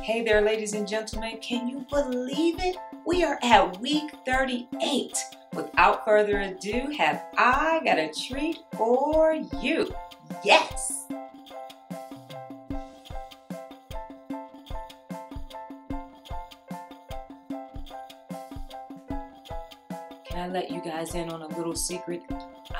Hey there, ladies and gentlemen. Can you believe it? We are at week 38. Without further ado, have I got a treat for you? Yes! Can I let you guys in on a little secret?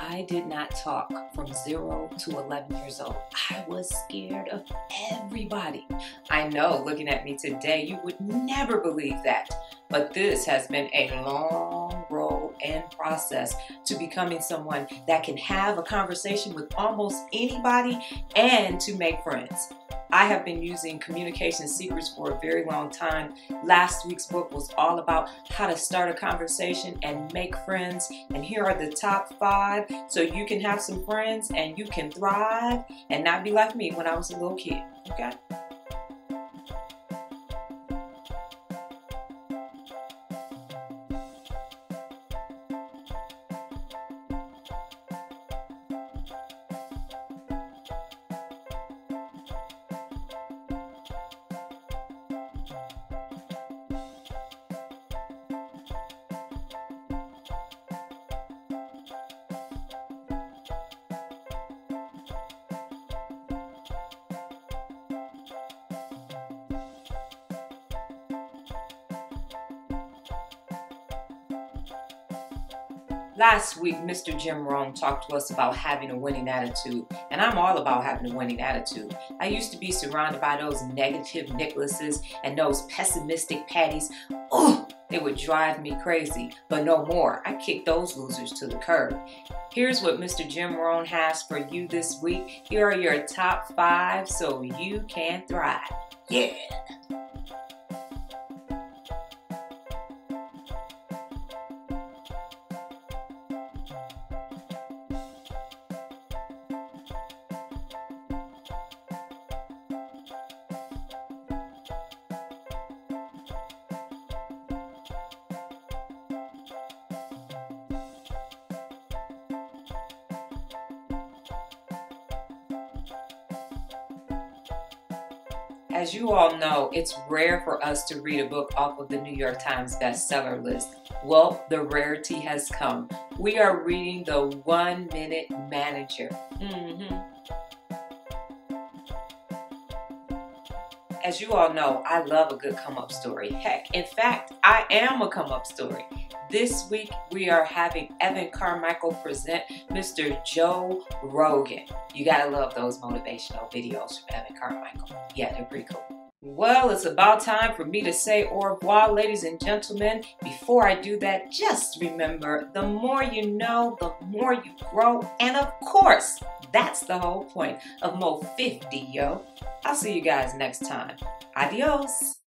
I did not talk from zero to 11 years old. I was scared of everybody. I know looking at me today, you would never believe that. But this has been a long road and process to becoming someone that can have a conversation with almost anybody and to make friends. I have been using communication secrets for a very long time. Last week's book was all about how to start a conversation and make friends. And here are the top five so you can have some friends and you can thrive and not be like me when I was a little kid. Okay? Last week, Mr. Jim Rohn talked to us about having a winning attitude, and I'm all about having a winning attitude. I used to be surrounded by those negative Nicholases and those pessimistic Patties. Oh, they would drive me crazy, but no more. I kicked those losers to the curb. Here's what Mr. Jim Rohn has for you this week. Here are your top five so you can thrive. Yeah. As you all know, it's rare for us to read a book off of the New York Times bestseller list. Well, the rarity has come. We are reading The One Minute Manager. Mm-hmm. As you all know, I love a good come up story. Heck, in fact, I am a come up story. This week, we are having Evan Carmichael present Mr. Joe Rogan. You gotta love those motivational videos from Evan Carmichael. Yeah, they're pretty cool. Well, it's about time for me to say au revoir, ladies and gentlemen. Before I do that, just remember the more you know, the more you grow. And of course, that's the whole point of Mo 50, yo. I'll see you guys next time. Adios.